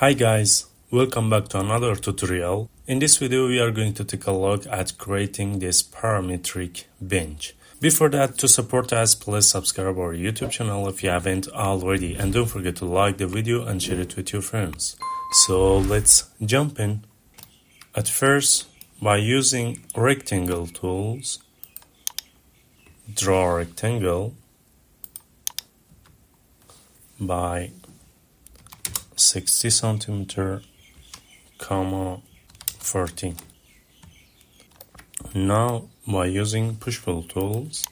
Hi guys, welcome back to another tutorial. In this video we are going to take a look at creating this parametric bench. Before that, to support us, please subscribe our YouTube channel if you haven't already and don't forget to like the video and share it with your friends. So let's jump in. At first, by using rectangle tools, draw a rectangle by 60 centimeter comma 14 now by using push pull tools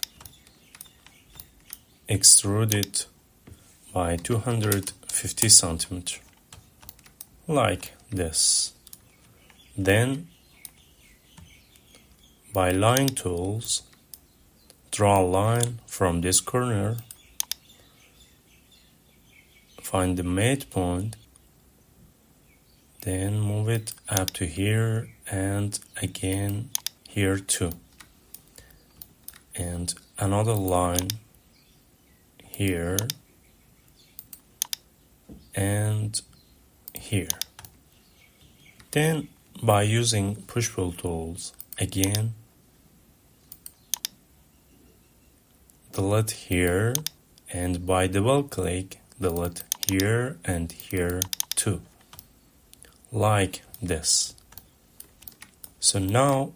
extrude it by 250 centimeter like this. Then by line tools draw a line from this corner find the midpoint then move it up to here and again here too. And another line here and here. Then by using push pull tools again delete here and by double click delete here and here too. Like this. So now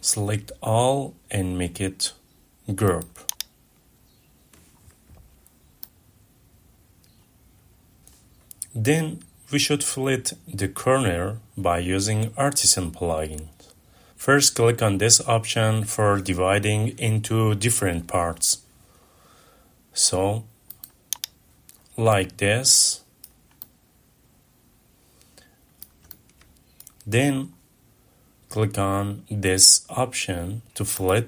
select all and make it group. Then we should fillet the corner by using artisan plugin. First click on this option for dividing into different parts so like this. Then click on this option to fillet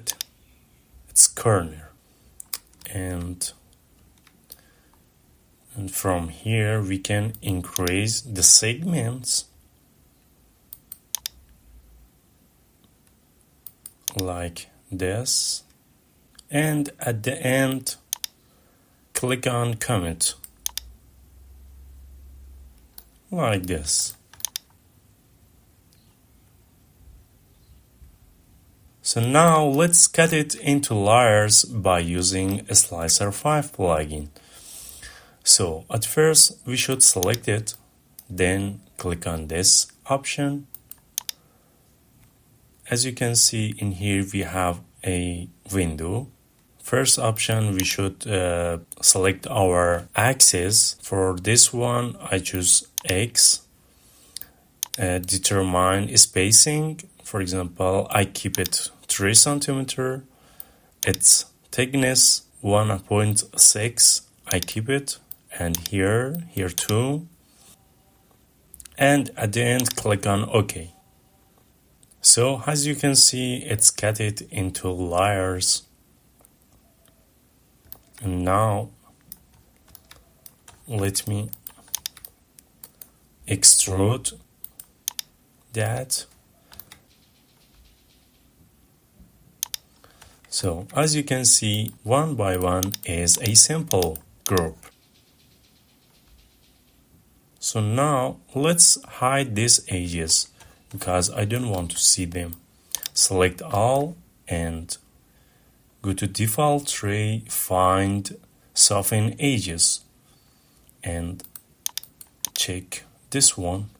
its corner and and from here we can increase the segments. Like this. And at the end click on comment like this so now let's cut it into layers by using a slicer 5 plugin. So at first we should select it then click on this option. As you can see in here we have a window First option, we should uh, select our axis. For this one, I choose X. Uh, determine spacing. For example, I keep it 3 centimeter. Its thickness 1.6. I keep it. And here, here too. And at the end, click on OK. So as you can see, it's cut it into layers and now let me extrude that. So as you can see one by one is a simple group. So now let's hide these edges because I don't want to see them. Select all and Go to default tray, find soften edges and check this one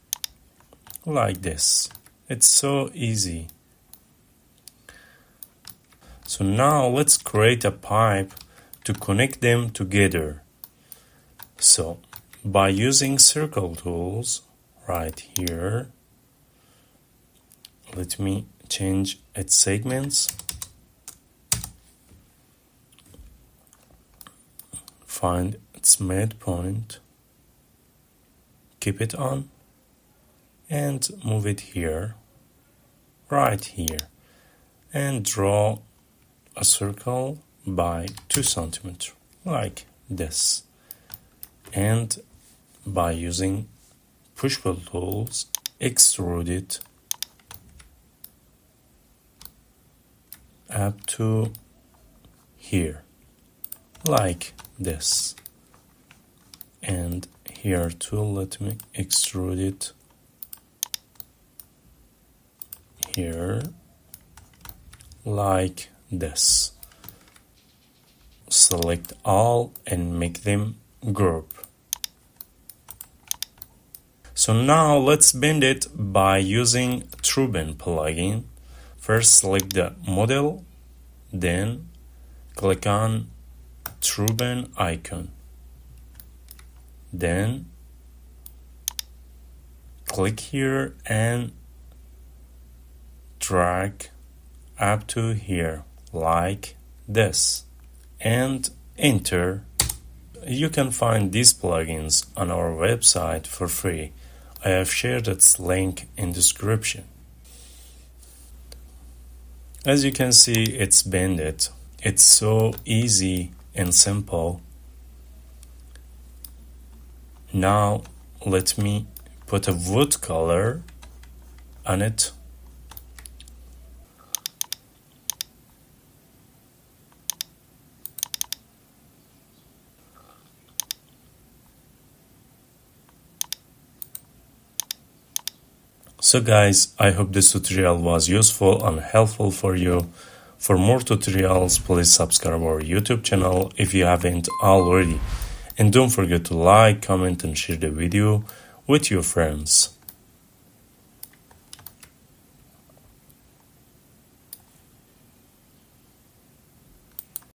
like this. It's so easy. So now let's create a pipe to connect them together. So by using circle tools right here, let me change its segments find its midpoint, keep it on, and move it here, right here, and draw a circle by 2 centimeters, like this. And by using push pull tools, extrude it up to here, like this. And here too let me extrude it. Here like this. Select all and make them group. So now let's bend it by using TrueBend plugin. First select the model then click on TrueBend icon. Then click here and drag up to here like this and enter. You can find these plugins on our website for free. I have shared its link in description. As you can see it's bended it's so easy and simple now let me put a wood color on it So guys, I hope this tutorial was useful and helpful for you. For more tutorials, please subscribe our YouTube channel if you haven't already. And don't forget to like, comment and share the video with your friends.